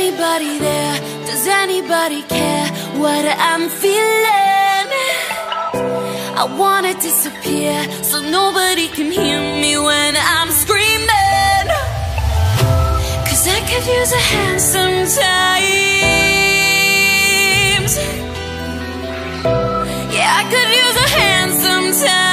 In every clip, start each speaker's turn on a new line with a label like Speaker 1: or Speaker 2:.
Speaker 1: Anybody there? Does anybody care what I'm feeling? I wanna disappear so nobody can hear me when I'm screaming. Cause I could use a hand sometimes. Yeah, I could use a hand sometimes.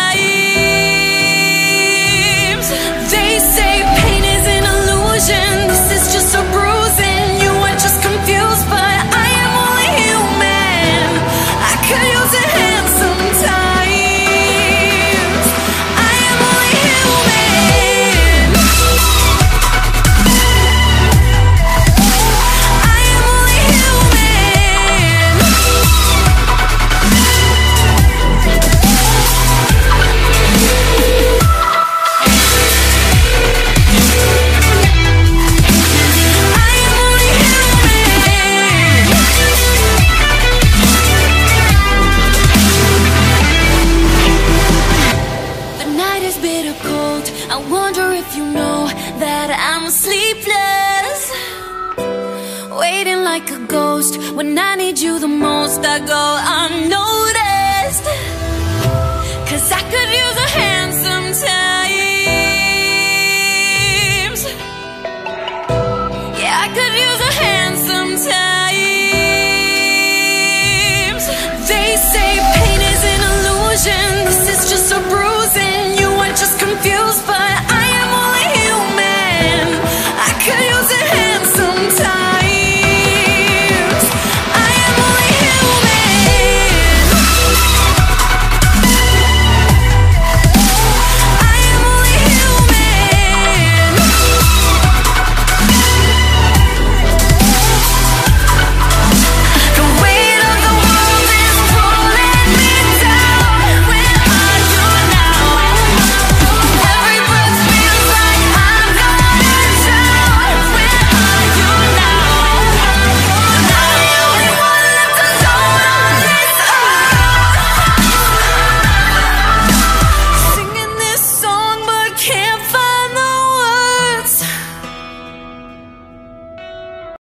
Speaker 1: I wonder if you know that I'm sleepless. Waiting like a ghost. When I need you the most, I go unnoticed. Cause I could use a hand sometimes.